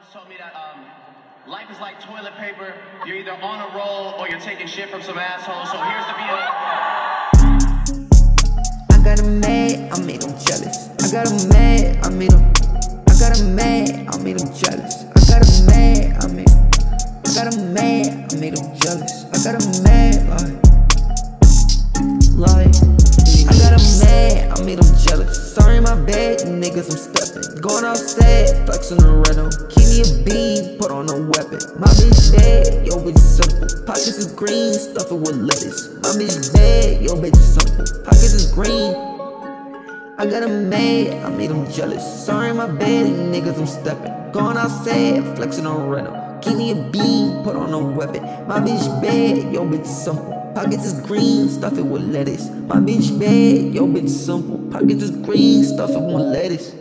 once told me that um, life is like toilet paper. You're either on a roll or you're taking shit from some asshole. So here's the deal. I got him mad, I made him jealous. I got him mad, I made him. I got him mad, I made him jealous. I got him mad, I made. I got him mad, I made him jealous. I got him mad, like, like. I got him mad, I made him jealous. Sorry, my bed, niggas, I'm stepping. Going outside, flexing the rental. Keep me a beam, put on a weapon. My bitch bad, yo bitch simple. Pockets is green, stuff it with lettuce. My bitch bad, yo bitch simple. Pockets is green. I got him mad, I made him jealous. Sorry, my bad, niggas, I'm stepping. Going outside, flexing on rental. Keep me a beam, put on a weapon. My bitch bad, yo bitch simple. Pockets is green, stuff it with lettuce. My bitch bad, yo bitch simple. Pockets is green, stuff it with lettuce.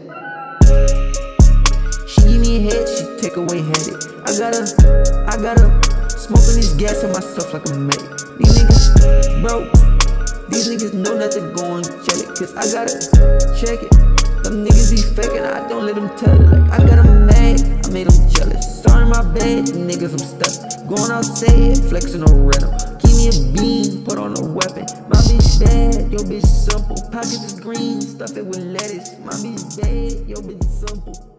She give me a head, she take away headed. I gotta, I gotta smoking this gas on myself like a medic. These niggas broke, these niggas know not to go and check it, cause I gotta check it. Them niggas be faking, I don't let them tell it. Like I got them mad, I made them jealous. Sorry, my bed, niggas, I'm stuck. Going outside, flexing on rental. On a weapon. My bitch bad, yo bitch simple. Pockets is green, stuff it with lettuce. My bitch bad, yo bitch simple.